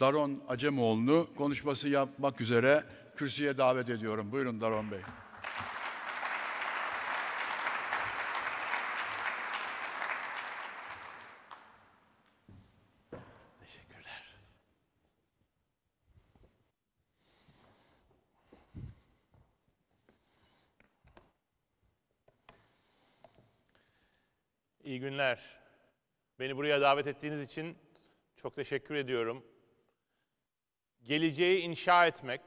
Daron Acemoğlu'nu konuşması yapmak üzere kürsüye davet ediyorum. Buyurun Daron Bey. Teşekkürler. İyi günler. Beni buraya davet ettiğiniz için çok teşekkür ediyorum. Geleceği inşa etmek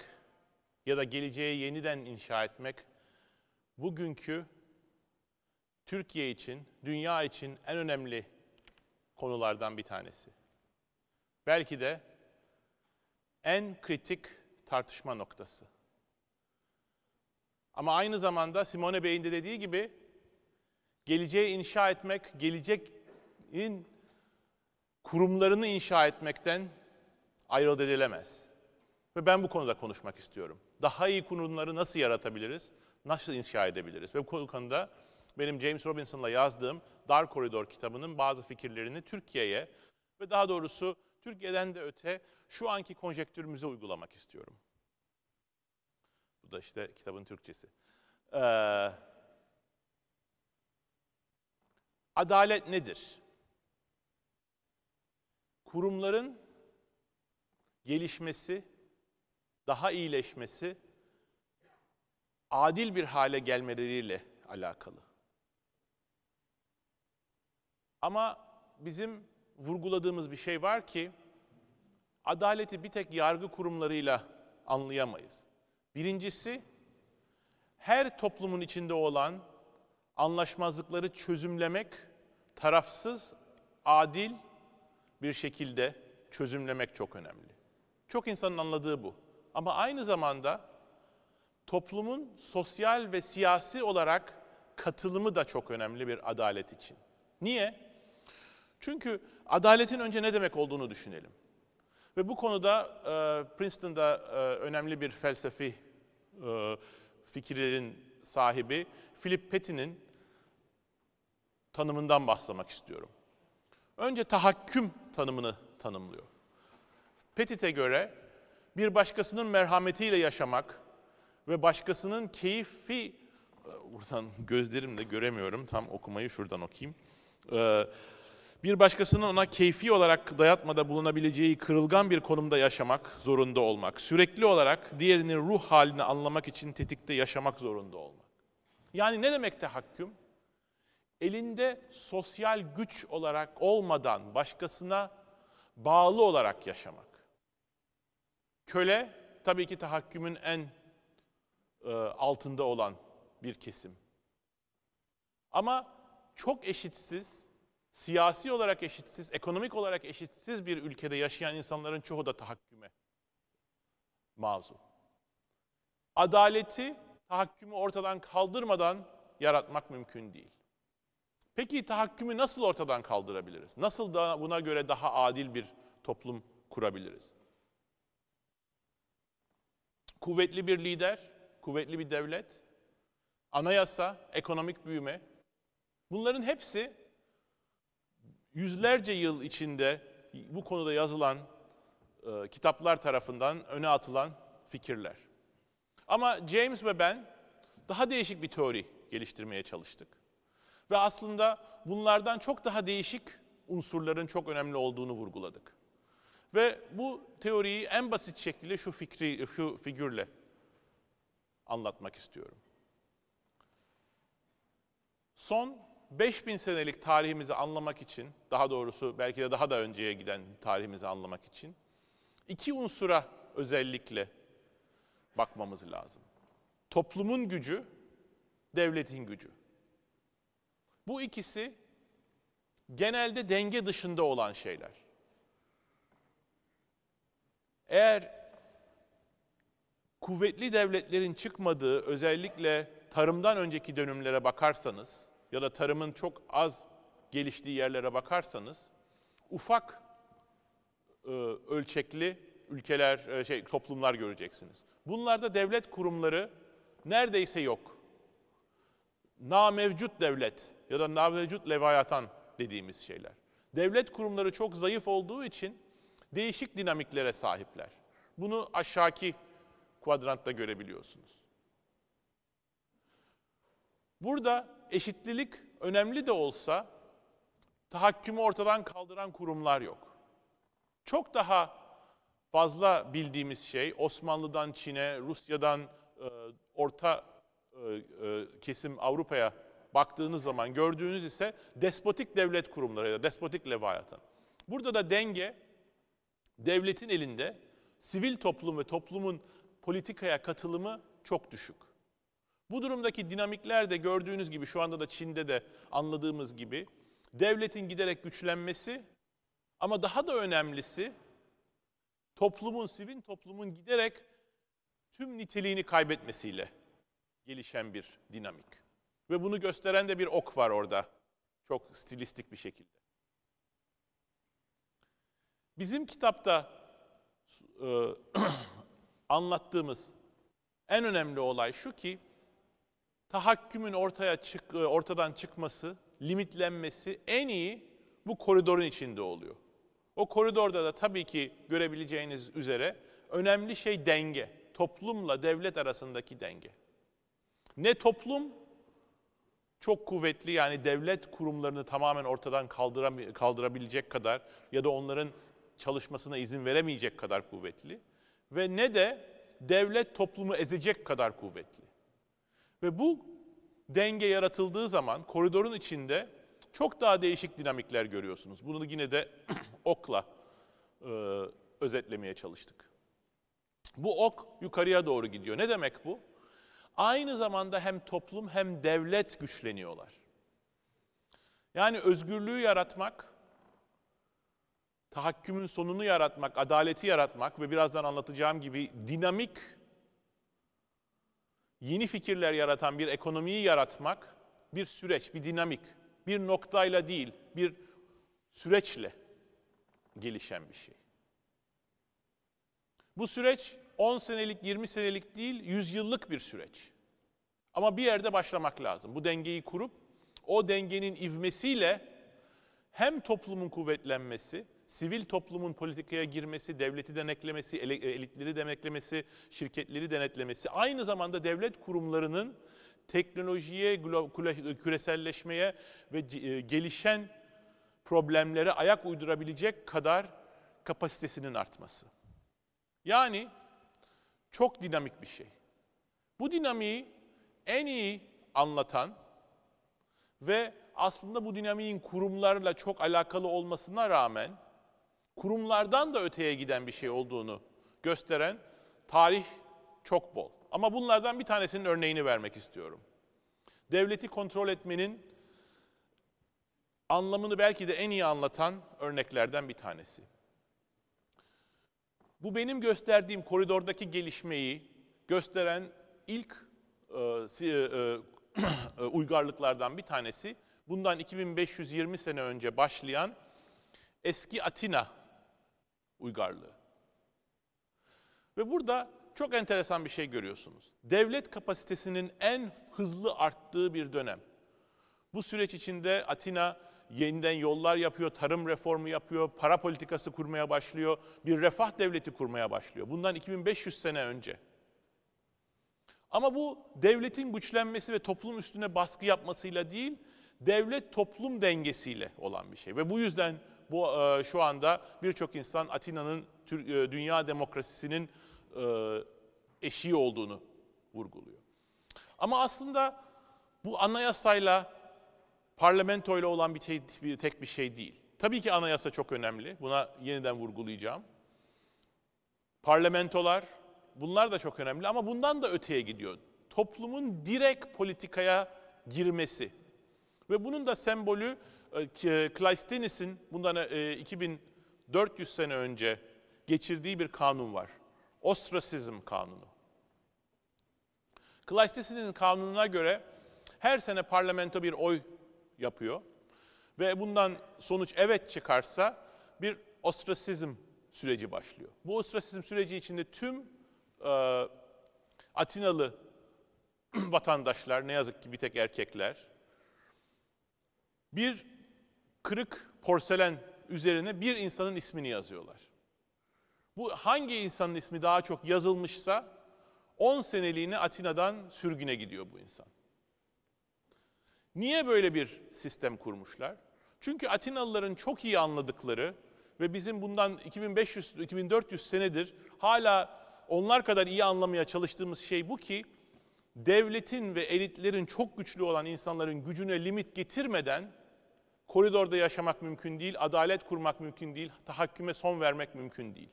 ya da geleceği yeniden inşa etmek bugünkü Türkiye için, dünya için en önemli konulardan bir tanesi. Belki de en kritik tartışma noktası. Ama aynı zamanda Simone Bey'in de dediği gibi geleceği inşa etmek, geleceğin kurumlarını inşa etmekten ayrı edilemez. Ve ben bu konuda konuşmak istiyorum. Daha iyi kurumları nasıl yaratabiliriz, nasıl inşa edebiliriz? Ve bu konuda benim James Robinson'la yazdığım Dar Koridor kitabının bazı fikirlerini Türkiye'ye ve daha doğrusu Türkiye'den de öte şu anki konjektürümüze uygulamak istiyorum. Bu da işte kitabın Türkçesi. Ee, adalet nedir? Kurumların gelişmesi, daha iyileşmesi, adil bir hale gelmeleriyle alakalı. Ama bizim vurguladığımız bir şey var ki adaleti bir tek yargı kurumlarıyla anlayamayız. Birincisi her toplumun içinde olan anlaşmazlıkları çözümlemek tarafsız, adil bir şekilde çözümlemek çok önemli. Çok insanın anladığı bu. Ama aynı zamanda toplumun sosyal ve siyasi olarak katılımı da çok önemli bir adalet için. Niye? Çünkü adaletin önce ne demek olduğunu düşünelim. Ve bu konuda e, Princeton'da e, önemli bir felsefi e, fikirlerin sahibi Philip Petty'nin tanımından bahsetmek istiyorum. Önce tahakküm tanımını tanımlıyor. Petit'e göre bir başkasının merhametiyle yaşamak ve başkasının keyfi buradan gözlerimle göremiyorum tam okumayı şuradan okuyayım. Ee, bir başkasının ona keyfi olarak dayatmada bulunabileceği kırılgan bir konumda yaşamak zorunda olmak. Sürekli olarak diğerinin ruh halini anlamak için tetikte yaşamak zorunda olmak. Yani ne demek tahakküm? Elinde sosyal güç olarak olmadan başkasına bağlı olarak yaşamak. Köle tabii ki tahakkümün en e, altında olan bir kesim. Ama çok eşitsiz, siyasi olarak eşitsiz, ekonomik olarak eşitsiz bir ülkede yaşayan insanların çoğu da tahakküme mazum. Adaleti, tahakkümü ortadan kaldırmadan yaratmak mümkün değil. Peki tahakkümü nasıl ortadan kaldırabiliriz? Nasıl da buna göre daha adil bir toplum kurabiliriz? Kuvvetli bir lider, kuvvetli bir devlet, anayasa, ekonomik büyüme. Bunların hepsi yüzlerce yıl içinde bu konuda yazılan e, kitaplar tarafından öne atılan fikirler. Ama James ve ben daha değişik bir teori geliştirmeye çalıştık. Ve aslında bunlardan çok daha değişik unsurların çok önemli olduğunu vurguladık. Ve bu teoriyi en basit şekilde şu fikri, şu figürle anlatmak istiyorum. Son 5000 senelik tarihimizi anlamak için, daha doğrusu belki de daha da önceye giden tarihimizi anlamak için iki unsura özellikle bakmamız lazım. Toplumun gücü, devletin gücü. Bu ikisi genelde denge dışında olan şeyler. Eğer kuvvetli devletlerin çıkmadığı özellikle tarımdan önceki dönümlere bakarsanız ya da tarımın çok az geliştiği yerlere bakarsanız ufak e, ölçekli ülkeler e, şey toplumlar göreceksiniz. Bunlarda devlet kurumları neredeyse yok. Na mevcut devlet ya da na mevcut levayatan dediğimiz şeyler. Devlet kurumları çok zayıf olduğu için Değişik dinamiklere sahipler. Bunu aşağıki kuadrantta görebiliyorsunuz. Burada eşitlilik önemli de olsa tahakkümü ortadan kaldıran kurumlar yok. Çok daha fazla bildiğimiz şey Osmanlı'dan Çin'e, Rusya'dan e, orta e, e, kesim Avrupa'ya baktığınız zaman gördüğünüz ise despotik devlet kurumları ya da despotik levayatan. Burada da denge devletin elinde, sivil toplum ve toplumun politikaya katılımı çok düşük. Bu durumdaki dinamikler de gördüğünüz gibi şu anda da Çin'de de anladığımız gibi devletin giderek güçlenmesi ama daha da önemlisi toplumun, sivil toplumun giderek tüm niteliğini kaybetmesiyle gelişen bir dinamik. Ve bunu gösteren de bir ok var orada. Çok stilistik bir şekilde. Bizim kitapta e, anlattığımız en önemli olay şu ki tahakkümün ortaya çık, e, ortadan çıkması, limitlenmesi en iyi bu koridorun içinde oluyor. O koridorda da tabii ki görebileceğiniz üzere önemli şey denge. Toplumla devlet arasındaki denge. Ne toplum çok kuvvetli yani devlet kurumlarını tamamen ortadan kaldıram- kaldırabilecek kadar ya da onların çalışmasına izin veremeyecek kadar kuvvetli ve ne de devlet toplumu ezecek kadar kuvvetli. Ve bu denge yaratıldığı zaman koridorun içinde çok daha değişik dinamikler görüyorsunuz. Bunu yine de okla e, özetlemeye çalıştık. Bu ok yukarıya doğru gidiyor. Ne demek bu? Aynı zamanda hem toplum hem devlet güçleniyorlar. Yani özgürlüğü yaratmak, tahakkümün sonunu yaratmak, adaleti yaratmak ve birazdan anlatacağım gibi dinamik, yeni fikirler yaratan bir ekonomiyi yaratmak bir süreç, bir dinamik, bir noktayla değil, bir süreçle gelişen bir şey. Bu süreç 10 senelik, 20 senelik değil, 100 yıllık bir süreç. Ama bir yerde başlamak lazım. Bu dengeyi kurup o dengenin ivmesiyle hem toplumun kuvvetlenmesi, sivil toplumun politikaya girmesi, devleti denetlemesi, ele- elitleri denetlemesi, şirketleri denetlemesi, aynı zamanda devlet kurumlarının teknolojiye, küreselleşmeye ve e, gelişen problemlere ayak uydurabilecek kadar kapasitesinin artması. Yani çok dinamik bir şey. Bu dinamiği en iyi anlatan ve aslında bu dinamiğin kurumlarla çok alakalı olmasına rağmen kurumlardan da öteye giden bir şey olduğunu gösteren tarih çok bol. Ama bunlardan bir tanesinin örneğini vermek istiyorum. Devleti kontrol etmenin anlamını belki de en iyi anlatan örneklerden bir tanesi. Bu benim gösterdiğim koridordaki gelişmeyi gösteren ilk e, si- e, e, uygarlıklardan bir tanesi. Bundan 2520 sene önce başlayan eski Atina uygarlığı. Ve burada çok enteresan bir şey görüyorsunuz. Devlet kapasitesinin en hızlı arttığı bir dönem. Bu süreç içinde Atina yeniden yollar yapıyor, tarım reformu yapıyor, para politikası kurmaya başlıyor, bir refah devleti kurmaya başlıyor. Bundan 2500 sene önce. Ama bu devletin güçlenmesi ve toplum üstüne baskı yapmasıyla değil, devlet toplum dengesiyle olan bir şey. Ve bu yüzden bu e, şu anda birçok insan Atina'nın e, dünya demokrasisinin e, eşiği olduğunu vurguluyor. Ama aslında bu anayasayla, parlamentoyla olan bir, şey, bir tek bir şey değil. Tabii ki anayasa çok önemli. Buna yeniden vurgulayacağım. Parlamentolar, bunlar da çok önemli ama bundan da öteye gidiyor. Toplumun direkt politikaya girmesi. Ve bunun da sembolü e, K- Cleisthenes'in bundan e, 2400 sene önce geçirdiği bir kanun var. Ostracism kanunu. Cleisthenes'in kanununa göre her sene parlamento bir oy yapıyor ve bundan sonuç evet çıkarsa bir ostrasizm süreci başlıyor. Bu ostrasizm süreci içinde tüm e, Atinalı vatandaşlar, ne yazık ki bir tek erkekler, bir kırık porselen üzerine bir insanın ismini yazıyorlar. Bu hangi insanın ismi daha çok yazılmışsa 10 seneliğine Atina'dan sürgüne gidiyor bu insan. Niye böyle bir sistem kurmuşlar? Çünkü Atinalıların çok iyi anladıkları ve bizim bundan 2500-2400 senedir hala onlar kadar iyi anlamaya çalıştığımız şey bu ki devletin ve elitlerin çok güçlü olan insanların gücüne limit getirmeden koridorda yaşamak mümkün değil, adalet kurmak mümkün değil, tahakküme son vermek mümkün değil.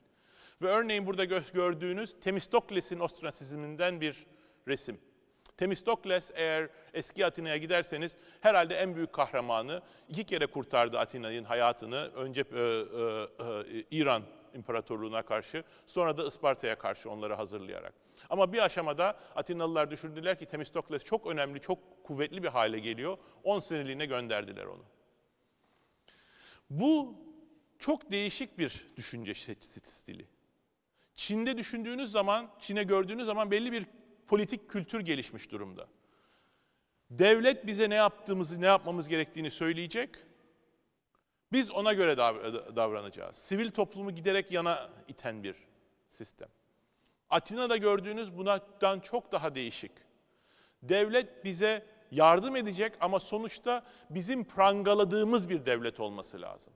Ve örneğin burada gö- gördüğünüz Temistokles'in ostrasizminden bir resim. Temistokles eğer eski Atina'ya giderseniz herhalde en büyük kahramanı iki kere kurtardı Atina'nın hayatını. Önce e, e, e, İran İmparatorluğu'na karşı sonra da Isparta'ya karşı onları hazırlayarak. Ama bir aşamada Atinalılar düşündüler ki Temistokles çok önemli, çok kuvvetli bir hale geliyor. 10 seneliğine gönderdiler onu. Bu çok değişik bir düşünce stili. Çin'de düşündüğünüz zaman, Çin'e gördüğünüz zaman belli bir politik kültür gelişmiş durumda. Devlet bize ne yaptığımızı, ne yapmamız gerektiğini söyleyecek. Biz ona göre dav- davranacağız. Sivil toplumu giderek yana iten bir sistem. Atina'da gördüğünüz bundan çok daha değişik. Devlet bize yardım edecek ama sonuçta bizim prangaladığımız bir devlet olması lazım.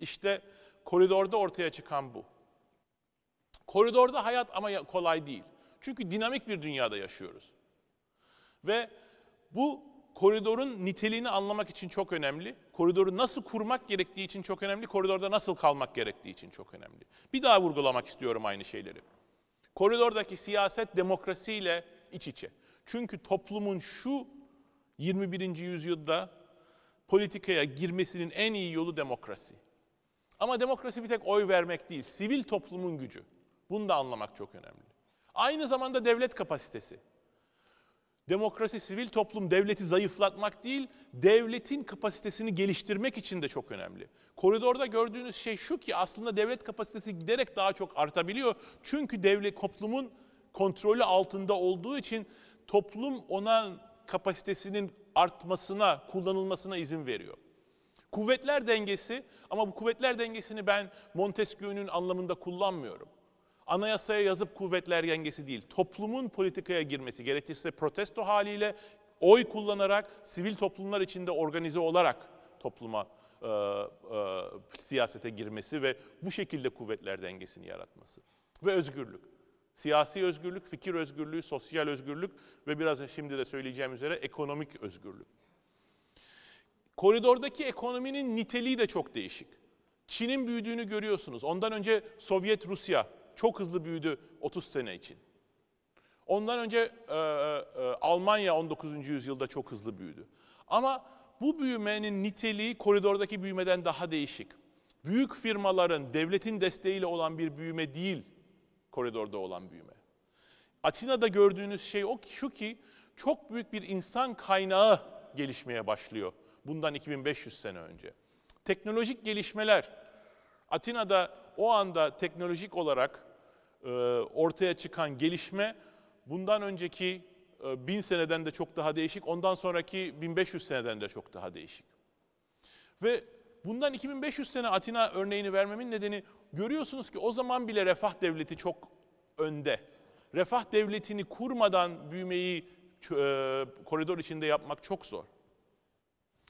İşte koridorda ortaya çıkan bu. Koridorda hayat ama kolay değil. Çünkü dinamik bir dünyada yaşıyoruz. Ve bu koridorun niteliğini anlamak için çok önemli. Koridoru nasıl kurmak gerektiği için çok önemli. Koridorda nasıl kalmak gerektiği için çok önemli. Bir daha vurgulamak istiyorum aynı şeyleri. Koridordaki siyaset demokrasiyle iç içe. Çünkü toplumun şu 21. yüzyılda politikaya girmesinin en iyi yolu demokrasi. Ama demokrasi bir tek oy vermek değil, sivil toplumun gücü. Bunu da anlamak çok önemli. Aynı zamanda devlet kapasitesi. Demokrasi, sivil toplum devleti zayıflatmak değil, devletin kapasitesini geliştirmek için de çok önemli. Koridorda gördüğünüz şey şu ki aslında devlet kapasitesi giderek daha çok artabiliyor. Çünkü devlet toplumun kontrolü altında olduğu için toplum ona kapasitesinin artmasına, kullanılmasına izin veriyor. Kuvvetler dengesi ama bu kuvvetler dengesini ben Montesquieu'nun anlamında kullanmıyorum. Anayasaya yazıp kuvvetler dengesi değil. Toplumun politikaya girmesi gerekirse protesto haliyle oy kullanarak sivil toplumlar içinde organize olarak topluma e, e, siyasete girmesi ve bu şekilde kuvvetler dengesini yaratması. Ve özgürlük. Siyasi özgürlük, fikir özgürlüğü, sosyal özgürlük ve biraz şimdi de söyleyeceğim üzere ekonomik özgürlük. Koridordaki ekonominin niteliği de çok değişik. Çin'in büyüdüğünü görüyorsunuz. Ondan önce Sovyet Rusya çok hızlı büyüdü 30 sene için. Ondan önce e, e, Almanya 19. yüzyılda çok hızlı büyüdü. Ama bu büyümenin niteliği koridordaki büyümeden daha değişik. Büyük firmaların, devletin desteğiyle olan bir büyüme değil koridorda olan büyüme. Atina'da gördüğünüz şey o şu ki çok büyük bir insan kaynağı gelişmeye başlıyor bundan 2500 sene önce. Teknolojik gelişmeler Atina'da o anda teknolojik olarak e, ortaya çıkan gelişme bundan önceki e, 1000 seneden de çok daha değişik, ondan sonraki 1500 seneden de çok daha değişik. Ve bundan 2500 sene Atina örneğini vermemin nedeni görüyorsunuz ki o zaman bile refah devleti çok önde. Refah devletini kurmadan büyümeyi e, koridor içinde yapmak çok zor.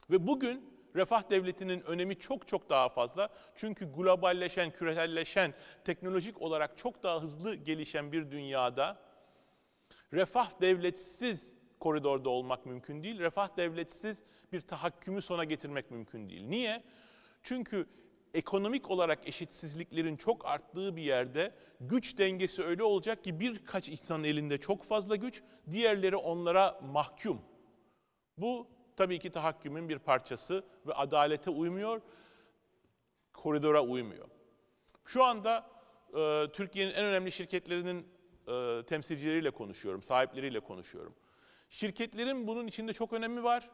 Ve bugün refah devletinin önemi çok çok daha fazla. Çünkü globalleşen, küreselleşen, teknolojik olarak çok daha hızlı gelişen bir dünyada refah devletsiz koridorda olmak mümkün değil. Refah devletsiz bir tahakkümü sona getirmek mümkün değil. Niye? Çünkü ekonomik olarak eşitsizliklerin çok arttığı bir yerde güç dengesi öyle olacak ki birkaç insanın elinde çok fazla güç, diğerleri onlara mahkum. Bu tabii ki tahakkümün bir parçası ve adalete uymuyor, koridora uymuyor. Şu anda e, Türkiye'nin en önemli şirketlerinin e, temsilcileriyle konuşuyorum, sahipleriyle konuşuyorum. Şirketlerin bunun içinde çok önemi var.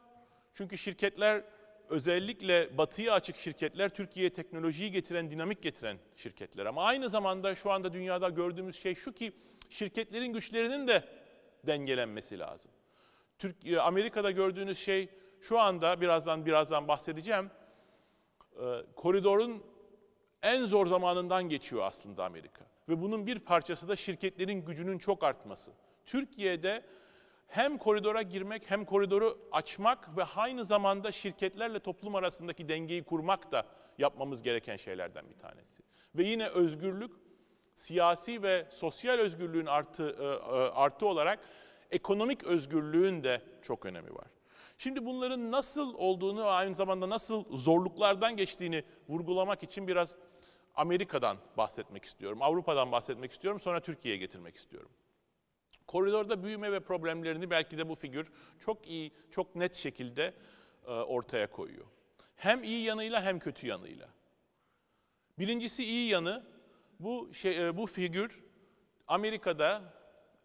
Çünkü şirketler özellikle batıya açık şirketler Türkiye'ye teknolojiyi getiren, dinamik getiren şirketler. Ama aynı zamanda şu anda dünyada gördüğümüz şey şu ki şirketlerin güçlerinin de dengelenmesi lazım. Türkiye, Amerika'da gördüğünüz şey şu anda birazdan birazdan bahsedeceğim. Ee, koridorun en zor zamanından geçiyor aslında Amerika. Ve bunun bir parçası da şirketlerin gücünün çok artması. Türkiye'de hem koridora girmek hem koridoru açmak ve aynı zamanda şirketlerle toplum arasındaki dengeyi kurmak da yapmamız gereken şeylerden bir tanesi. Ve yine özgürlük, siyasi ve sosyal özgürlüğün artı, e, e, artı olarak ekonomik özgürlüğün de çok önemi var. Şimdi bunların nasıl olduğunu aynı zamanda nasıl zorluklardan geçtiğini vurgulamak için biraz Amerika'dan bahsetmek istiyorum, Avrupa'dan bahsetmek istiyorum, sonra Türkiye'ye getirmek istiyorum. Koridorda büyüme ve problemlerini belki de bu figür çok iyi, çok net şekilde e, ortaya koyuyor. Hem iyi yanıyla hem kötü yanıyla. Birincisi iyi yanı, bu şey, e, bu figür Amerika'da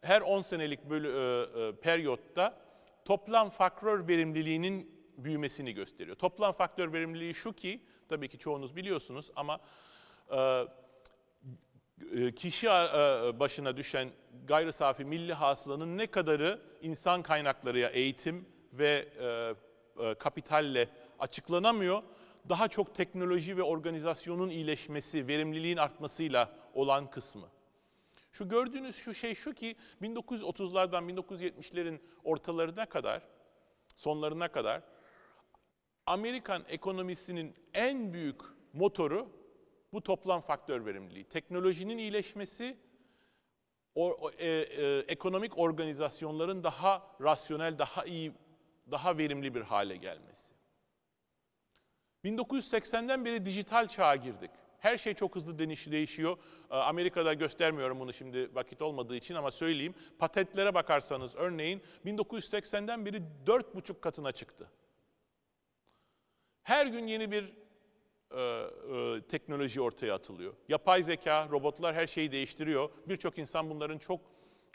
her 10 senelik bölü, e, e, periyotta toplam faktör verimliliğinin büyümesini gösteriyor. Toplam faktör verimliliği şu ki, tabii ki çoğunuz biliyorsunuz ama e, e, kişi e, başına düşen gayri safi milli hasılanın ne kadarı insan kaynakları, eğitim ve e, e, kapitalle açıklanamıyor. Daha çok teknoloji ve organizasyonun iyileşmesi, verimliliğin artmasıyla olan kısmı. Şu gördüğünüz şu şey şu ki 1930'lardan 1970'lerin ortalarına kadar, sonlarına kadar Amerikan ekonomisinin en büyük motoru bu toplam faktör verimliliği. Teknolojinin iyileşmesi, o, e, e, ekonomik organizasyonların daha rasyonel, daha iyi, daha verimli bir hale gelmesi. 1980'den beri dijital çağa girdik. Her şey çok hızlı değiş- değişiyor. Ee, Amerika'da göstermiyorum bunu şimdi vakit olmadığı için ama söyleyeyim. Patentlere bakarsanız örneğin 1980'den beri 4,5 katına çıktı. Her gün yeni bir e, e, teknoloji ortaya atılıyor. Yapay zeka, robotlar her şeyi değiştiriyor. Birçok insan bunların çok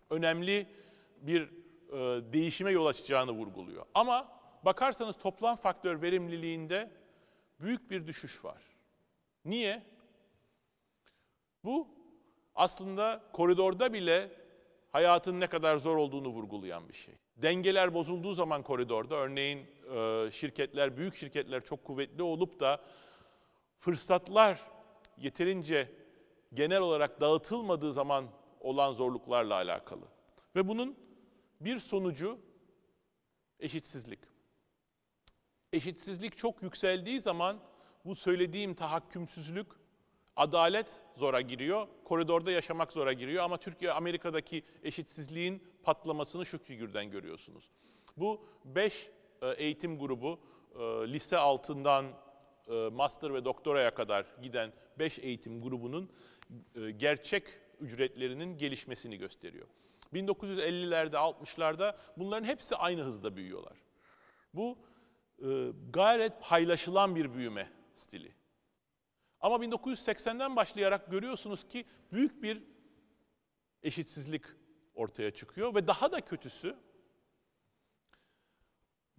önemli bir e, değişime yol açacağını vurguluyor. Ama bakarsanız toplam faktör verimliliğinde büyük bir düşüş var. Niye? Bu aslında koridorda bile hayatın ne kadar zor olduğunu vurgulayan bir şey. Dengeler bozulduğu zaman koridorda örneğin e, şirketler, büyük şirketler çok kuvvetli olup da fırsatlar yeterince genel olarak dağıtılmadığı zaman olan zorluklarla alakalı. Ve bunun bir sonucu eşitsizlik. Eşitsizlik çok yükseldiği zaman bu söylediğim tahakkümsüzlük, adalet zora giriyor, koridorda yaşamak zora giriyor ama Türkiye Amerika'daki eşitsizliğin patlamasını şu figürden görüyorsunuz. Bu 5 eğitim grubu e, lise altından e, master ve doktoraya kadar giden 5 eğitim grubunun e, gerçek ücretlerinin gelişmesini gösteriyor. 1950'lerde, 60'larda bunların hepsi aynı hızda büyüyorlar. Bu e, gayet paylaşılan bir büyüme stili. Ama 1980'den başlayarak görüyorsunuz ki büyük bir eşitsizlik ortaya çıkıyor ve daha da kötüsü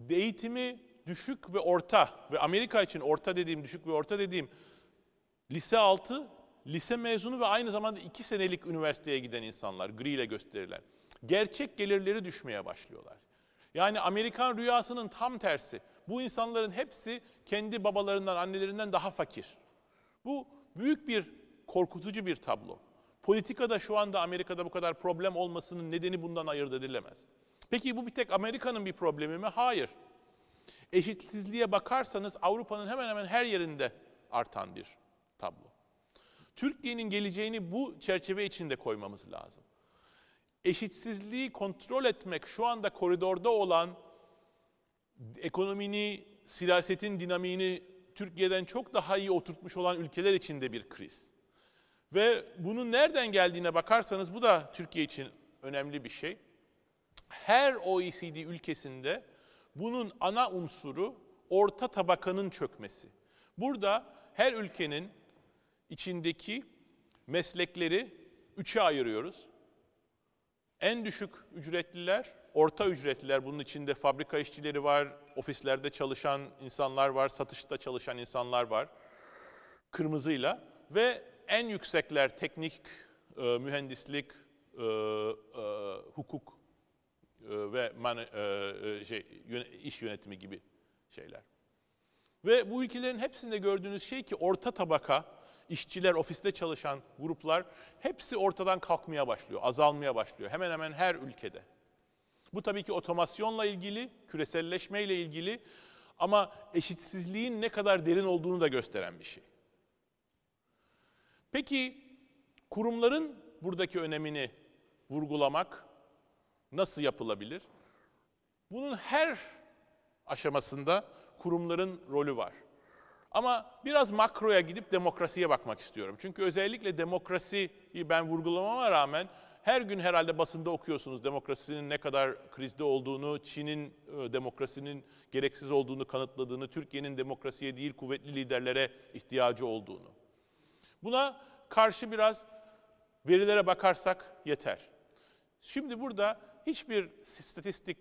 eğitimi düşük ve orta ve Amerika için orta dediğim, düşük ve orta dediğim lise altı, lise mezunu ve aynı zamanda iki senelik üniversiteye giden insanlar, gri ile gösterilen. Gerçek gelirleri düşmeye başlıyorlar. Yani Amerikan rüyasının tam tersi. Bu insanların hepsi kendi babalarından, annelerinden daha fakir. Bu büyük bir korkutucu bir tablo. Politikada şu anda Amerika'da bu kadar problem olmasının nedeni bundan ayırt edilemez. Peki bu bir tek Amerika'nın bir problemi mi? Hayır. Eşitsizliğe bakarsanız Avrupa'nın hemen hemen her yerinde artan bir tablo. Türkiye'nin geleceğini bu çerçeve içinde koymamız lazım. Eşitsizliği kontrol etmek şu anda koridorda olan ekonomini, siyasetin dinamiğini Türkiye'den çok daha iyi oturtmuş olan ülkeler için de bir kriz. Ve bunun nereden geldiğine bakarsanız bu da Türkiye için önemli bir şey. Her OECD ülkesinde bunun ana unsuru orta tabakanın çökmesi. Burada her ülkenin içindeki meslekleri üçe ayırıyoruz. En düşük ücretliler, orta ücretliler, bunun içinde fabrika işçileri var, ofislerde çalışan insanlar var, satışta çalışan insanlar var. Kırmızıyla ve en yüksekler teknik, e, mühendislik, e, e, hukuk e, ve man, e, e, şey, iş yönetimi gibi şeyler. Ve bu ülkelerin hepsinde gördüğünüz şey ki orta tabaka işçiler, ofiste çalışan gruplar hepsi ortadan kalkmaya başlıyor, azalmaya başlıyor. Hemen hemen her ülkede. Bu tabii ki otomasyonla ilgili, küreselleşmeyle ilgili ama eşitsizliğin ne kadar derin olduğunu da gösteren bir şey. Peki kurumların buradaki önemini vurgulamak nasıl yapılabilir? Bunun her aşamasında kurumların rolü var. Ama biraz makroya gidip demokrasiye bakmak istiyorum. Çünkü özellikle demokrasiyi ben vurgulamama rağmen her gün herhalde basında okuyorsunuz demokrasinin ne kadar krizde olduğunu, Çin'in e, demokrasinin gereksiz olduğunu kanıtladığını, Türkiye'nin demokrasiye değil kuvvetli liderlere ihtiyacı olduğunu. Buna karşı biraz verilere bakarsak yeter. Şimdi burada hiçbir statistik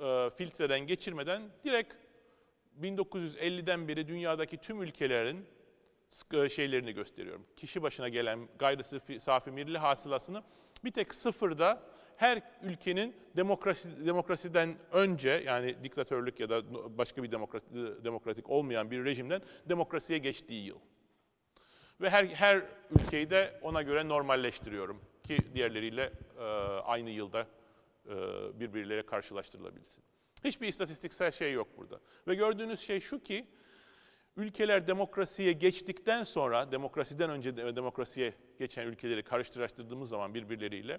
e, filtreden geçirmeden direkt 1950'den beri dünyadaki tüm ülkelerin e, şeylerini gösteriyorum. Kişi başına gelen gayri safi- milli hasılasını bir tek sıfırda her ülkenin demokrasi, demokrasiden önce yani diktatörlük ya da başka bir demokrasi, demokratik olmayan bir rejimden demokrasiye geçtiği yıl. Ve her, her ülkeyi de ona göre normalleştiriyorum ki diğerleriyle e, aynı yılda e, birbirleriyle karşılaştırılabilsin. Hiçbir istatistiksel şey yok burada. Ve gördüğünüz şey şu ki ülkeler demokrasiye geçtikten sonra, demokrasiden önce de, demokrasiye geçen ülkeleri karşılaştırdığımız zaman birbirleriyle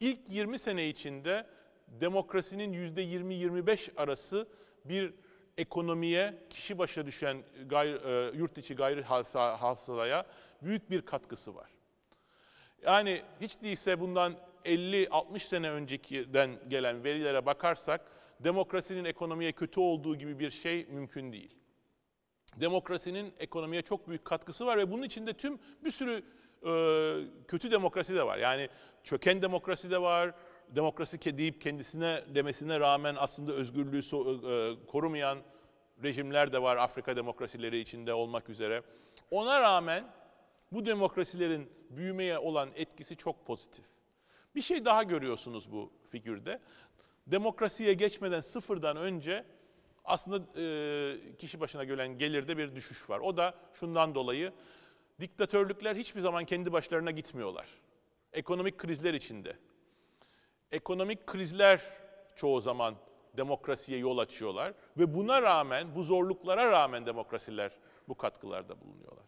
ilk 20 sene içinde demokrasinin %20-25 arası bir ekonomiye, kişi başına düşen gayri, e, yurt içi gayri hasıla- hasılaya büyük bir katkısı var. Yani hiç değilse bundan 50-60 sene öncekiden gelen verilere bakarsak demokrasinin ekonomiye kötü olduğu gibi bir şey mümkün değil. Demokrasinin ekonomiye çok büyük katkısı var ve bunun içinde tüm bir sürü e, kötü demokrasi de var. Yani çöken demokrasi de var, demokrasi deyip kendisine demesine rağmen aslında özgürlüğü so- e, korumayan rejimler de var Afrika demokrasileri içinde olmak üzere. Ona rağmen bu demokrasilerin büyümeye olan etkisi çok pozitif. Bir şey daha görüyorsunuz bu figürde. Demokrasiye geçmeden sıfırdan önce aslında e, kişi başına gelen gelirde bir düşüş var. O da şundan dolayı diktatörlükler hiçbir zaman kendi başlarına gitmiyorlar. Ekonomik krizler içinde. Ekonomik krizler çoğu zaman demokrasiye yol açıyorlar ve buna rağmen, bu zorluklara rağmen demokrasiler bu katkılarda bulunuyorlar.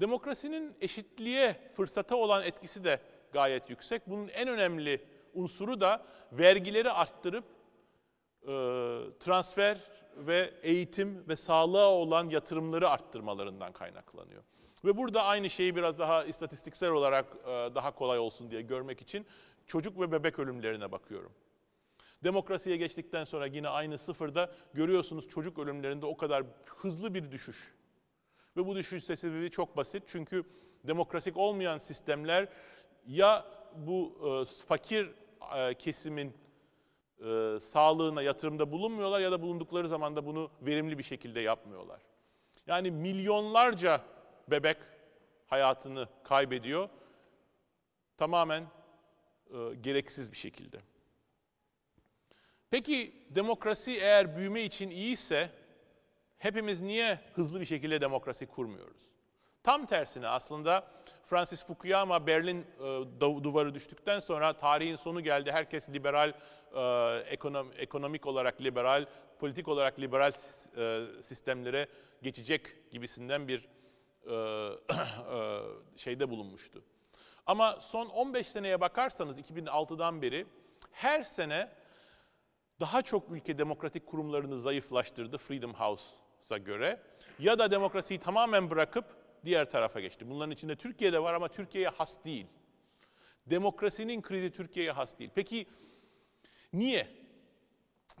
Demokrasinin eşitliğe, fırsata olan etkisi de gayet yüksek. Bunun en önemli unsuru da vergileri arttırıp transfer ve eğitim ve sağlığa olan yatırımları arttırmalarından kaynaklanıyor. Ve burada aynı şeyi biraz daha istatistiksel olarak e, daha kolay olsun diye görmek için çocuk ve bebek ölümlerine bakıyorum. Demokrasiye geçtikten sonra yine aynı sıfırda görüyorsunuz çocuk ölümlerinde o kadar hızlı bir düşüş. Ve bu düşüş sebebi çok basit. Çünkü demokratik olmayan sistemler ya bu e, fakir e, kesimin e, sağlığına yatırımda bulunmuyorlar ya da bulundukları zaman da bunu verimli bir şekilde yapmıyorlar. Yani milyonlarca bebek hayatını kaybediyor tamamen e, gereksiz bir şekilde. Peki demokrasi eğer büyüme için iyiyse hepimiz niye hızlı bir şekilde demokrasi kurmuyoruz? Tam tersine aslında Francis Fukuyama Berlin e, duvarı düştükten sonra tarihin sonu geldi. Herkes liberal, ekonomik olarak liberal, politik olarak liberal e, sistemlere geçecek gibisinden bir e, e, şeyde bulunmuştu. Ama son 15 seneye bakarsanız 2006'dan beri her sene daha çok ülke demokratik kurumlarını zayıflaştırdı Freedom House'a göre ya da demokrasiyi tamamen bırakıp diğer tarafa geçti. Bunların içinde Türkiye'de var ama Türkiye'ye has değil. Demokrasinin krizi Türkiye'ye has değil. Peki niye?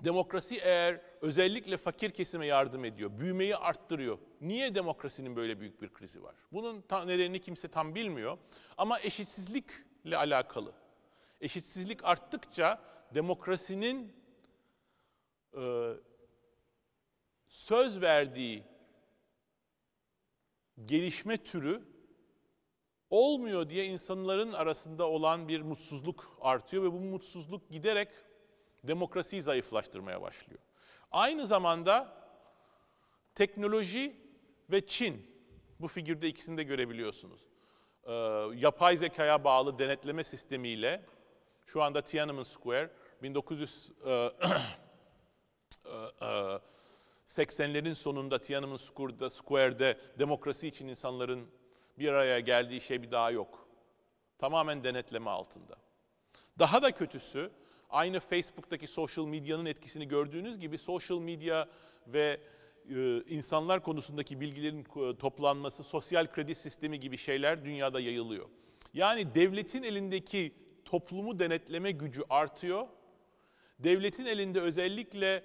Demokrasi eğer özellikle fakir kesime yardım ediyor, büyümeyi arttırıyor. Niye demokrasinin böyle büyük bir krizi var? Bunun nedenini kimse tam bilmiyor ama eşitsizlikle alakalı. Eşitsizlik arttıkça demokrasinin e, söz verdiği gelişme türü olmuyor diye insanların arasında olan bir mutsuzluk artıyor ve bu mutsuzluk giderek demokrasiyi zayıflaştırmaya başlıyor. Aynı zamanda teknoloji ve Çin Bu figürde ikisini de görebiliyorsunuz. Ee, yapay zekaya bağlı denetleme sistemiyle şu anda Tiananmen Square 1900 e, e, 80'lerin sonunda Tiananmen Square'da, Square'de demokrasi için insanların bir araya geldiği şey bir daha yok. Tamamen denetleme altında. Daha da kötüsü aynı Facebook'taki social medyanın etkisini gördüğünüz gibi social medya ve e, insanlar konusundaki bilgilerin e, toplanması, sosyal kredi sistemi gibi şeyler dünyada yayılıyor. Yani devletin elindeki toplumu denetleme gücü artıyor. Devletin elinde özellikle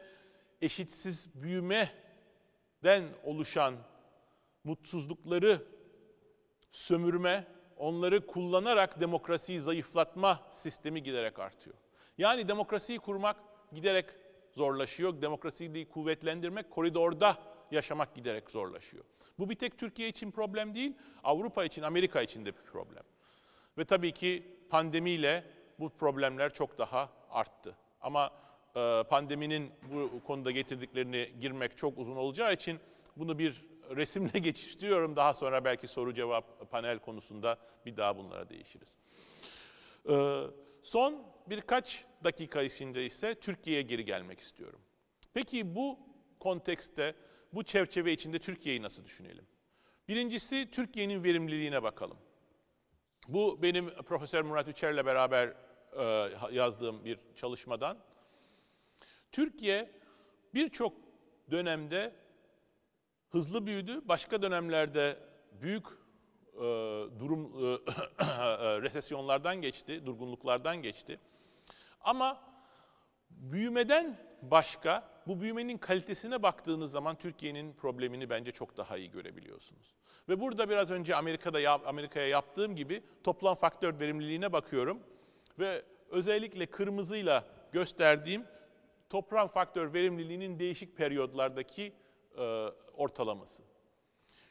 eşitsiz büyümeden oluşan mutsuzlukları sömürme, onları kullanarak demokrasiyi zayıflatma sistemi giderek artıyor. Yani demokrasiyi kurmak giderek zorlaşıyor. Demokrasiyi kuvvetlendirmek, koridorda yaşamak giderek zorlaşıyor. Bu bir tek Türkiye için problem değil, Avrupa için, Amerika için de bir problem. Ve tabii ki pandemiyle bu problemler çok daha arttı. Ama e, pandeminin bu konuda getirdiklerini girmek çok uzun olacağı için bunu bir resimle geçiştiriyorum. Daha sonra belki soru cevap panel konusunda bir daha bunlara değişiriz. Ee, son birkaç dakika içinde ise Türkiye'ye geri gelmek istiyorum. Peki bu kontekste, bu çerçeve içinde Türkiye'yi nasıl düşünelim? Birincisi Türkiye'nin verimliliğine bakalım. Bu benim Profesör Murat Üçer'le beraber e, yazdığım bir çalışmadan. Türkiye birçok dönemde hızlı büyüdü. Başka dönemlerde büyük e, durum e, resesyonlardan geçti, durgunluklardan geçti. Ama büyümeden başka bu büyümenin kalitesine baktığınız zaman Türkiye'nin problemini bence çok daha iyi görebiliyorsunuz. Ve burada biraz önce Amerika'da Amerika'ya yaptığım gibi toplam faktör verimliliğine bakıyorum ve özellikle kırmızıyla gösterdiğim toplam faktör verimliliğinin değişik periyodlardaki e, ortalaması.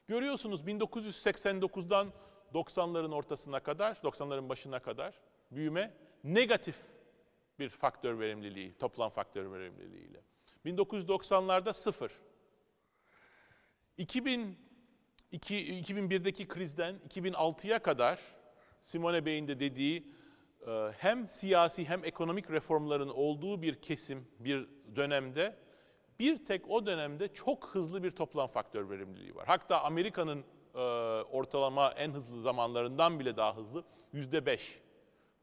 Görüyorsunuz 1989'dan 90'ların ortasına kadar, 90'ların başına kadar büyüme negatif bir faktör verimliliği, toplam faktör verimliliğiyle. 1990'larda sıfır. 2000, 2001'deki krizden 2006'ya kadar Simone Bey'in de dediği e, hem siyasi hem ekonomik reformların olduğu bir kesim, bir dönemde bir tek o dönemde çok hızlı bir toplam faktör verimliliği var. Hatta Amerika'nın e, ortalama en hızlı zamanlarından bile daha hızlı yüzde beş.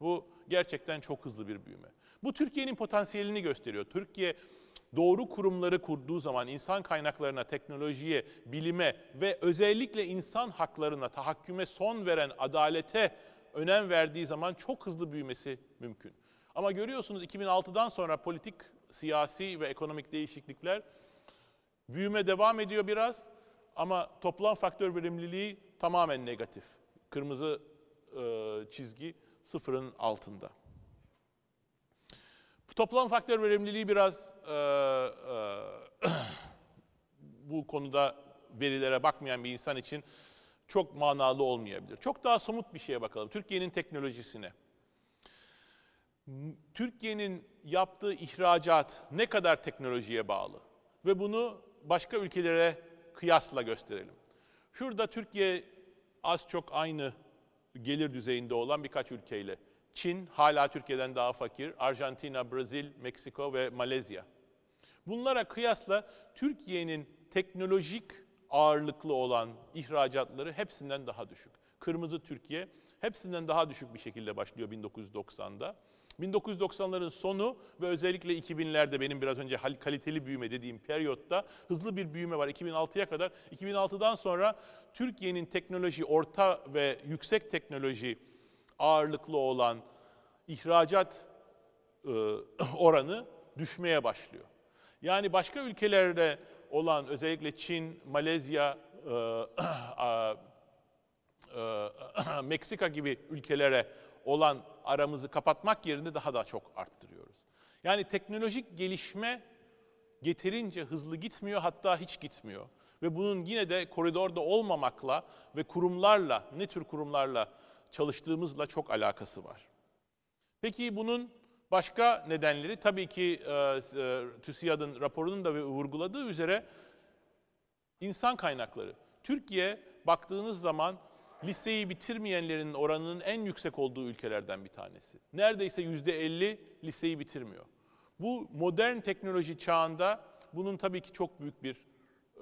Bu gerçekten çok hızlı bir büyüme. Bu Türkiye'nin potansiyelini gösteriyor. Türkiye doğru kurumları kurduğu zaman insan kaynaklarına, teknolojiye, bilime ve özellikle insan haklarına, tahakküme son veren adalete önem verdiği zaman çok hızlı büyümesi mümkün. Ama görüyorsunuz 2006'dan sonra politik, siyasi ve ekonomik değişiklikler büyüme devam ediyor biraz ama toplam faktör verimliliği tamamen negatif. Kırmızı e, çizgi sıfırın altında. Toplam faktör verimliliği biraz e, e, bu konuda verilere bakmayan bir insan için çok manalı olmayabilir. Çok daha somut bir şeye bakalım. Türkiye'nin teknolojisine. Türkiye'nin yaptığı ihracat ne kadar teknolojiye bağlı? Ve bunu başka ülkelere kıyasla gösterelim. Şurada Türkiye az çok aynı gelir düzeyinde olan birkaç ülkeyle. Çin hala Türkiye'den daha fakir, Arjantina, Brezilya, Meksiko ve Malezya. Bunlara kıyasla Türkiye'nin teknolojik ağırlıklı olan ihracatları hepsinden daha düşük. Kırmızı Türkiye hepsinden daha düşük bir şekilde başlıyor 1990'da. 1990'ların sonu ve özellikle 2000'lerde benim biraz önce kaliteli büyüme dediğim periyotta hızlı bir büyüme var 2006'ya kadar. 2006'dan sonra Türkiye'nin teknoloji, orta ve yüksek teknoloji ağırlıklı olan ihracat e, oranı düşmeye başlıyor. Yani başka ülkelerde olan özellikle Çin, Malezya, e, e, Meksika gibi ülkelere olan aramızı kapatmak yerine daha da çok arttırıyoruz. Yani teknolojik gelişme getirince hızlı gitmiyor hatta hiç gitmiyor. Ve bunun yine de koridorda olmamakla ve kurumlarla, ne tür kurumlarla çalıştığımızla çok alakası var. Peki bunun başka nedenleri tabii ki e, e, TÜSİAD'ın raporunun da vurguladığı üzere insan kaynakları. Türkiye baktığınız zaman liseyi bitirmeyenlerin oranının en yüksek olduğu ülkelerden bir tanesi. Neredeyse yüzde 50 liseyi bitirmiyor. Bu modern teknoloji çağında bunun tabii ki çok büyük bir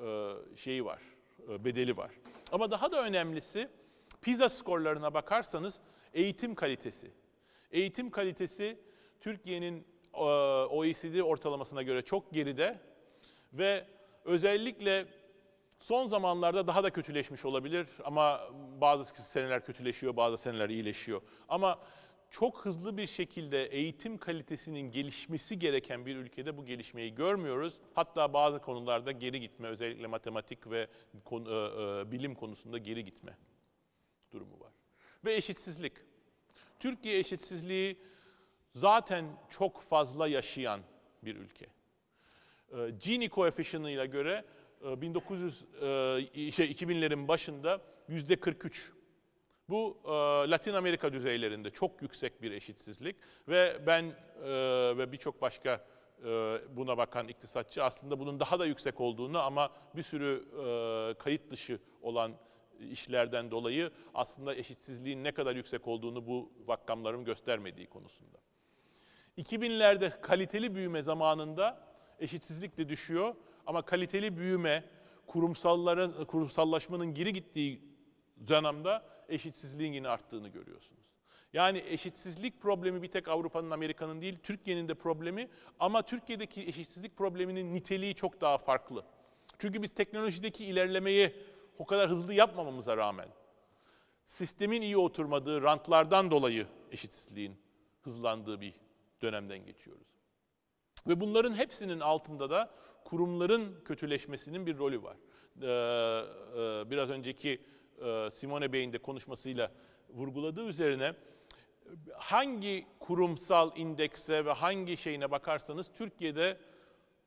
e, şeyi var, e, bedeli var. Ama daha da önemlisi PISA skorlarına bakarsanız eğitim kalitesi. Eğitim kalitesi Türkiye'nin e, OECD ortalamasına göre çok geride ve özellikle son zamanlarda daha da kötüleşmiş olabilir ama bazı seneler kötüleşiyor, bazı seneler iyileşiyor. Ama çok hızlı bir şekilde eğitim kalitesinin gelişmesi gereken bir ülkede bu gelişmeyi görmüyoruz. Hatta bazı konularda geri gitme, özellikle matematik ve konu- e, e, bilim konusunda geri gitme durumu var. Ve eşitsizlik. Türkiye eşitsizliği zaten çok fazla yaşayan bir ülke. E, Gini koefficient'ıyla göre 1900 e, şey 2000'lerin başında yüzde 43. Bu e, Latin Amerika düzeylerinde çok yüksek bir eşitsizlik ve ben e, ve birçok başka buna bakan iktisatçı aslında bunun daha da yüksek olduğunu ama bir sürü kayıt dışı olan işlerden dolayı aslında eşitsizliğin ne kadar yüksek olduğunu bu rakamların göstermediği konusunda. 2000'lerde kaliteli büyüme zamanında eşitsizlik de düşüyor ama kaliteli büyüme kurumsalların kurumsallaşmanın geri gittiği dönemde eşitsizliğin yine arttığını görüyorsunuz. Yani eşitsizlik problemi bir tek Avrupa'nın, Amerika'nın değil, Türkiye'nin de problemi ama Türkiye'deki eşitsizlik probleminin niteliği çok daha farklı. Çünkü biz teknolojideki ilerlemeyi o kadar hızlı yapmamamıza rağmen sistemin iyi oturmadığı rantlardan dolayı eşitsizliğin hızlandığı bir dönemden geçiyoruz. Ve bunların hepsinin altında da kurumların kötüleşmesinin bir rolü var. Ee, e, biraz önceki e, Simone Bey'in de konuşmasıyla vurguladığı üzerine hangi kurumsal indekse ve hangi şeyine bakarsanız Türkiye'de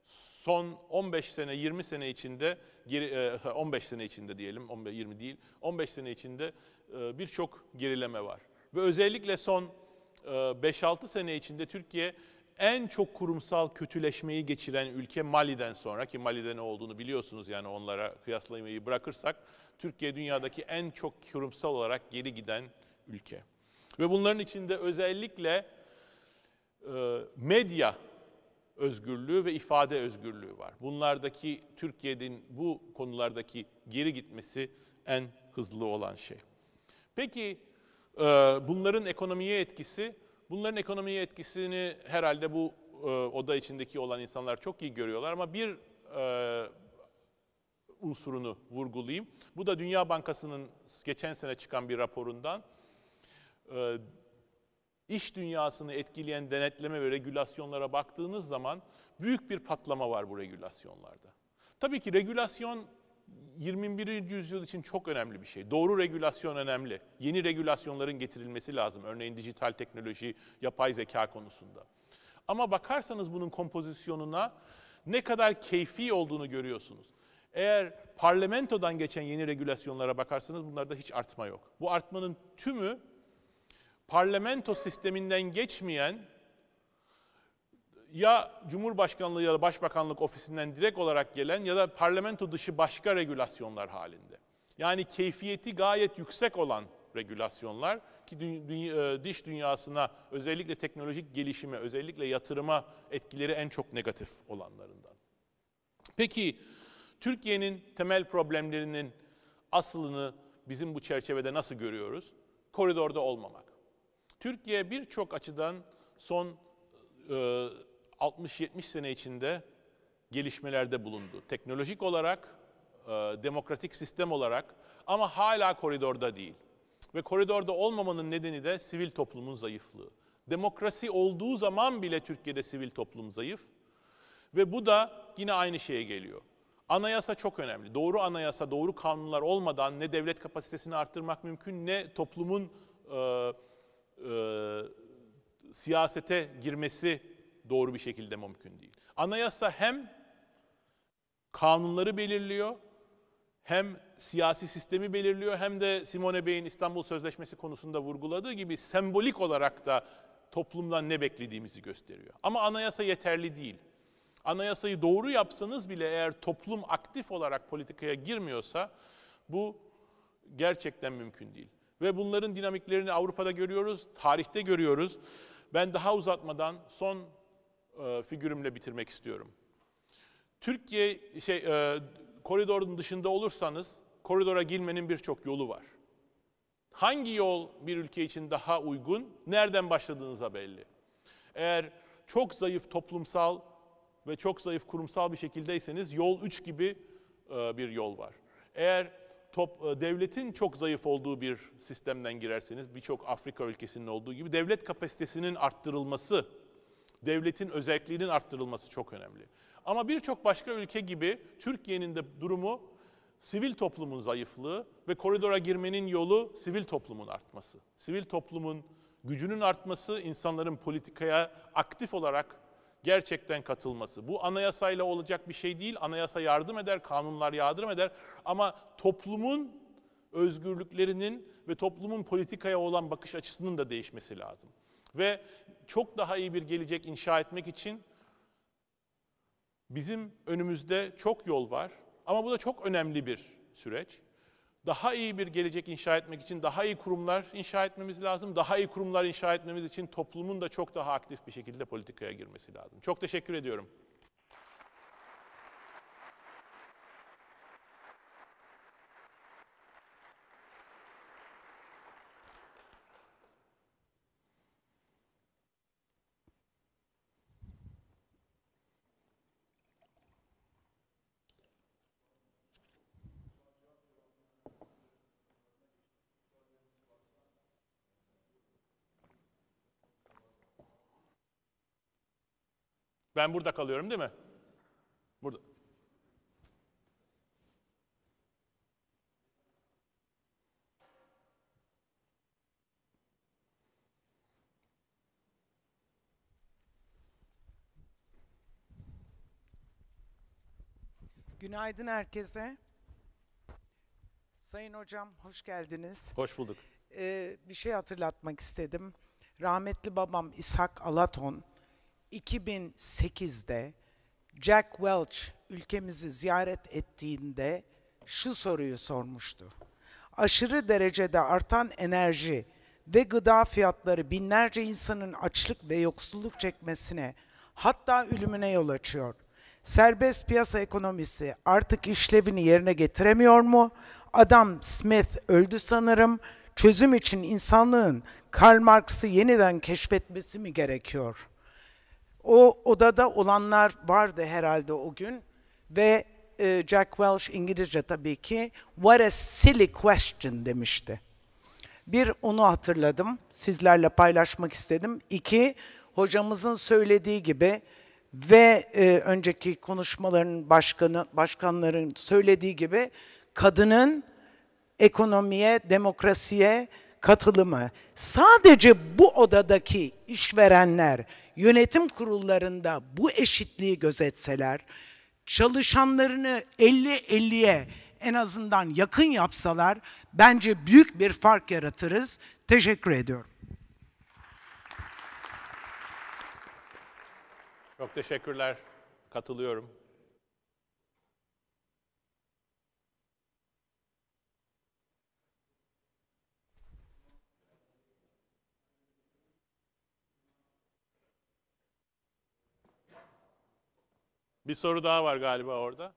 son 15 sene 20 sene içinde geri, e, 15 sene içinde diyelim 15 20 değil 15 sene içinde birçok gerileme var. Ve özellikle son e, 5-6 sene içinde Türkiye en çok kurumsal kötüleşmeyi geçiren ülke Mali'den sonra ki Mali'de ne olduğunu biliyorsunuz yani onlara kıyaslamayı bırakırsak Türkiye dünyadaki en çok kurumsal olarak geri giden ülke. Ve bunların içinde özellikle e, medya özgürlüğü ve ifade özgürlüğü var. Bunlardaki Türkiye'nin bu konulardaki geri gitmesi en hızlı olan şey. Peki e, bunların ekonomiye etkisi, bunların ekonomiye etkisini herhalde bu e, oda içindeki olan insanlar çok iyi görüyorlar ama bir e, unsurunu vurgulayayım. Bu da Dünya Bankası'nın geçen sene çıkan bir raporundan. E, iş dünyasını etkileyen denetleme ve regülasyonlara baktığınız zaman büyük bir patlama var bu regülasyonlarda. Tabii ki regülasyon 21. yüzyıl için çok önemli bir şey. Doğru regülasyon önemli. Yeni regülasyonların getirilmesi lazım. Örneğin dijital teknoloji, yapay zeka konusunda. Ama bakarsanız bunun kompozisyonuna ne kadar keyfi olduğunu görüyorsunuz. Eğer parlamentodan geçen yeni regülasyonlara bakarsanız bunlarda hiç artma yok. Bu artmanın tümü parlamento sisteminden geçmeyen ya Cumhurbaşkanlığı ya da Başbakanlık ofisinden direkt olarak gelen ya da parlamento dışı başka regülasyonlar halinde. Yani keyfiyeti gayet yüksek olan regülasyonlar ki dü- dü- e, diş dünyasına özellikle teknolojik gelişime, özellikle yatırıma etkileri en çok negatif olanlarından. Peki Türkiye'nin temel problemlerinin aslını bizim bu çerçevede nasıl görüyoruz? Koridorda olmamak. Türkiye birçok açıdan son e, 60-70 sene içinde gelişmelerde bulundu. Teknolojik olarak, e, demokratik sistem olarak ama hala koridorda değil. Ve koridorda olmamanın nedeni de sivil toplumun zayıflığı. Demokrasi olduğu zaman bile Türkiye'de sivil toplum zayıf. Ve bu da yine aynı şeye geliyor. Anayasa çok önemli. Doğru anayasa, doğru kanunlar olmadan ne devlet kapasitesini arttırmak mümkün ne toplumun e, e, siyasete girmesi doğru bir şekilde mümkün değil. Anayasa hem kanunları belirliyor, hem siyasi sistemi belirliyor hem de Simone Bey'in İstanbul Sözleşmesi konusunda vurguladığı gibi sembolik olarak da toplumdan ne beklediğimizi gösteriyor. Ama anayasa yeterli değil. Anayasayı doğru yapsanız bile eğer toplum aktif olarak politikaya girmiyorsa bu gerçekten mümkün değil. Ve bunların dinamiklerini Avrupa'da görüyoruz, tarihte görüyoruz. Ben daha uzatmadan son e, figürümle bitirmek istiyorum. Türkiye şey e, koridorun dışında olursanız koridora girmenin birçok yolu var. Hangi yol bir ülke için daha uygun? Nereden başladığınıza belli. Eğer çok zayıf toplumsal ve çok zayıf kurumsal bir şekildeyseniz yol 3 gibi e, bir yol var. Eğer top, e, devletin çok zayıf olduğu bir sistemden girerseniz birçok Afrika ülkesinin olduğu gibi devlet kapasitesinin arttırılması, devletin özelliğinin arttırılması çok önemli. Ama birçok başka ülke gibi Türkiye'nin de durumu sivil toplumun zayıflığı ve koridora girmenin yolu sivil toplumun artması. Sivil toplumun gücünün artması, insanların politikaya aktif olarak gerçekten katılması. Bu anayasayla olacak bir şey değil. Anayasa yardım eder, kanunlar yardım eder ama toplumun özgürlüklerinin ve toplumun politikaya olan bakış açısının da değişmesi lazım. Ve çok daha iyi bir gelecek inşa etmek için bizim önümüzde çok yol var ama bu da çok önemli bir süreç. Daha iyi bir gelecek inşa etmek için daha iyi kurumlar inşa etmemiz lazım. Daha iyi kurumlar inşa etmemiz için toplumun da çok daha aktif bir şekilde politikaya girmesi lazım. Çok teşekkür ediyorum. Ben burada kalıyorum değil mi? Burada. Günaydın herkese. Sayın hocam hoş geldiniz. Hoş bulduk. Ee, bir şey hatırlatmak istedim. Rahmetli babam İshak Alaton 2008'de Jack Welch ülkemizi ziyaret ettiğinde şu soruyu sormuştu. Aşırı derecede artan enerji ve gıda fiyatları binlerce insanın açlık ve yoksulluk çekmesine hatta ölümüne yol açıyor. Serbest piyasa ekonomisi artık işlevini yerine getiremiyor mu? Adam Smith öldü sanırım. Çözüm için insanlığın Karl Marx'ı yeniden keşfetmesi mi gerekiyor? O odada olanlar vardı herhalde o gün ve e, Jack Welch İngilizce tabii ki what a silly question demişti. Bir onu hatırladım, sizlerle paylaşmak istedim. İki, hocamızın söylediği gibi ve e, önceki konuşmaların başkanı başkanların söylediği gibi kadının ekonomiye, demokrasiye katılımı. Sadece bu odadaki işverenler yönetim kurullarında bu eşitliği gözetseler, çalışanlarını 50-50'ye en azından yakın yapsalar bence büyük bir fark yaratırız. Teşekkür ediyorum. Çok teşekkürler. Katılıyorum. Bir soru daha var galiba orada.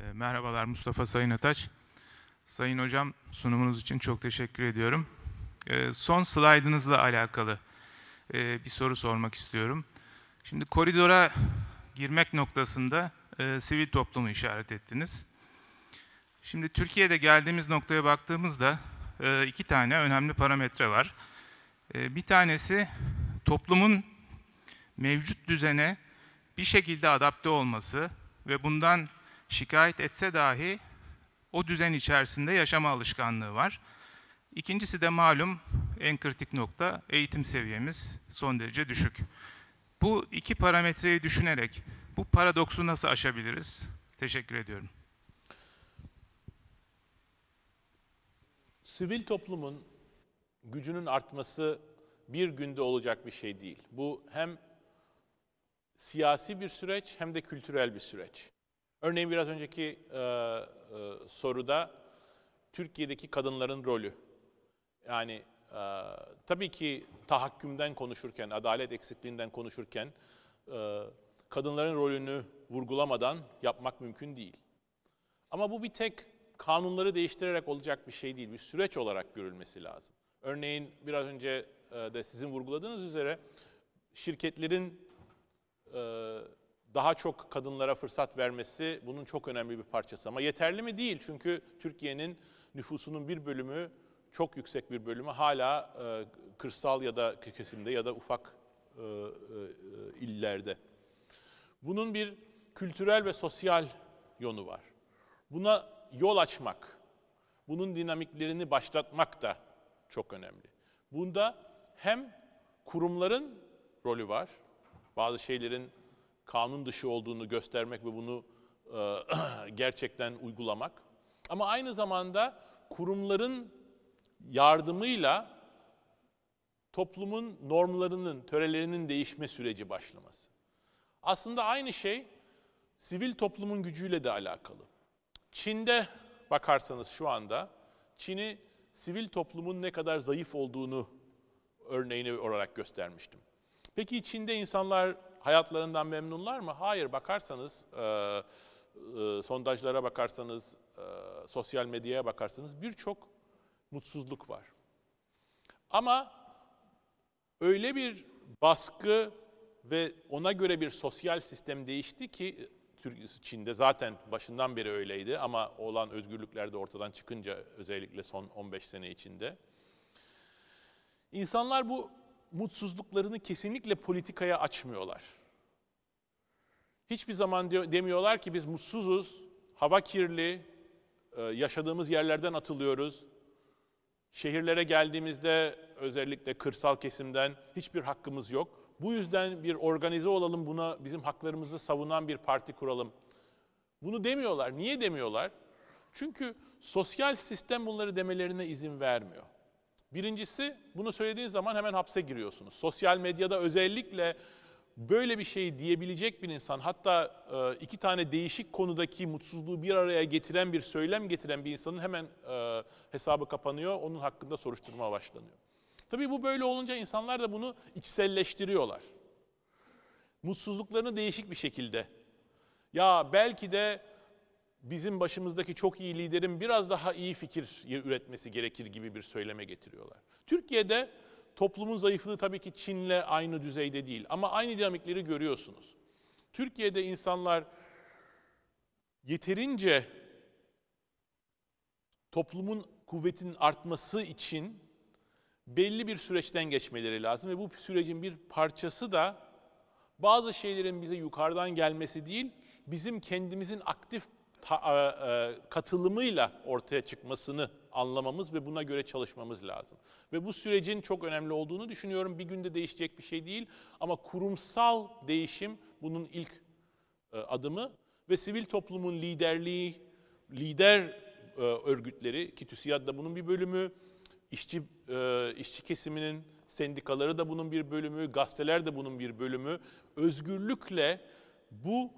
E, Merhabalar Mustafa Sayın Ataç. Sayın Hocam sunumunuz için çok teşekkür ediyorum. E, Son slaydınızla alakalı e, bir soru sormak istiyorum. Şimdi koridora girmek noktasında e, sivil toplumu işaret ettiniz. Şimdi Türkiye'de geldiğimiz noktaya baktığımızda e, iki tane önemli parametre var. E, Bir tanesi toplumun mevcut düzene bir şekilde adapte olması ve bundan şikayet etse dahi o düzen içerisinde yaşama alışkanlığı var. İkincisi de malum en kritik nokta eğitim seviyemiz son derece düşük. Bu iki parametreyi düşünerek bu paradoksu nasıl aşabiliriz? Teşekkür ediyorum. Sivil toplumun gücünün artması bir günde olacak bir şey değil. Bu hem siyasi bir süreç hem de kültürel bir süreç. Örneğin biraz önceki e, e, soruda Türkiye'deki kadınların rolü. Yani e, tabii ki tahakkümden konuşurken, adalet eksikliğinden konuşurken e, kadınların rolünü vurgulamadan yapmak mümkün değil. Ama bu bir tek kanunları değiştirerek olacak bir şey değil. Bir süreç olarak görülmesi lazım. Örneğin biraz önce e, de sizin vurguladığınız üzere şirketlerin e, daha çok kadınlara fırsat vermesi bunun çok önemli bir parçası. Ama yeterli mi? Değil. Çünkü Türkiye'nin nüfusunun bir bölümü, çok yüksek bir bölümü hala e, kırsal ya da kesimde ya da ufak illerde. Bunun bir kültürel ve sosyal yönü var. Buna yol açmak, bunun dinamiklerini başlatmak da çok önemli. Bunda hem kurumların rolü var, bazı şeylerin kanun dışı olduğunu göstermek ve bunu e, gerçekten uygulamak. Ama aynı zamanda kurumların yardımıyla toplumun normlarının, törelerinin değişme süreci başlaması. Aslında aynı şey sivil toplumun gücüyle de alakalı. Çin'de bakarsanız şu anda Çin'i sivil toplumun ne kadar zayıf olduğunu örneğini olarak göstermiştim. Peki Çin'de insanlar hayatlarından memnunlar mı? Hayır. Bakarsanız, e, e, sondajlara bakarsanız, e, sosyal medyaya bakarsanız birçok mutsuzluk var. Ama öyle bir baskı ve ona göre bir sosyal sistem değişti ki Çin'de zaten başından beri öyleydi ama olan özgürlükler de ortadan çıkınca özellikle son 15 sene içinde. İnsanlar bu mutsuzluklarını kesinlikle politikaya açmıyorlar. Hiçbir zaman diyor, demiyorlar ki biz mutsuzuz, hava kirli, e, yaşadığımız yerlerden atılıyoruz. Şehirlere geldiğimizde özellikle kırsal kesimden hiçbir hakkımız yok. Bu yüzden bir organize olalım, buna bizim haklarımızı savunan bir parti kuralım. Bunu demiyorlar. Niye demiyorlar? Çünkü sosyal sistem bunları demelerine izin vermiyor. Birincisi bunu söylediğin zaman hemen hapse giriyorsunuz. Sosyal medyada özellikle böyle bir şey diyebilecek bir insan hatta e, iki tane değişik konudaki mutsuzluğu bir araya getiren bir söylem getiren bir insanın hemen e, hesabı kapanıyor. Onun hakkında soruşturma başlanıyor. Tabii bu böyle olunca insanlar da bunu içselleştiriyorlar. Mutsuzluklarını değişik bir şekilde. Ya belki de bizim başımızdaki çok iyi liderin biraz daha iyi fikir üretmesi gerekir gibi bir söyleme getiriyorlar. Türkiye'de toplumun zayıflığı tabii ki Çin'le aynı düzeyde değil ama aynı dinamikleri görüyorsunuz. Türkiye'de insanlar yeterince toplumun kuvvetinin artması için belli bir süreçten geçmeleri lazım ve bu sürecin bir parçası da bazı şeylerin bize yukarıdan gelmesi değil, bizim kendimizin aktif ta, e, katılımıyla ortaya çıkmasını anlamamız ve buna göre çalışmamız lazım. Ve bu sürecin çok önemli olduğunu düşünüyorum. Bir günde değişecek bir şey değil ama kurumsal değişim bunun ilk e, adımı ve sivil toplumun liderliği, lider e, örgütleri ki TÜSİAD da bunun bir bölümü, işçi e, işçi kesiminin sendikaları da bunun bir bölümü, gazeteler de bunun bir bölümü. Özgürlükle bu